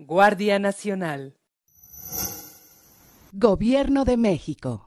Guardia Nacional. Gobierno de México.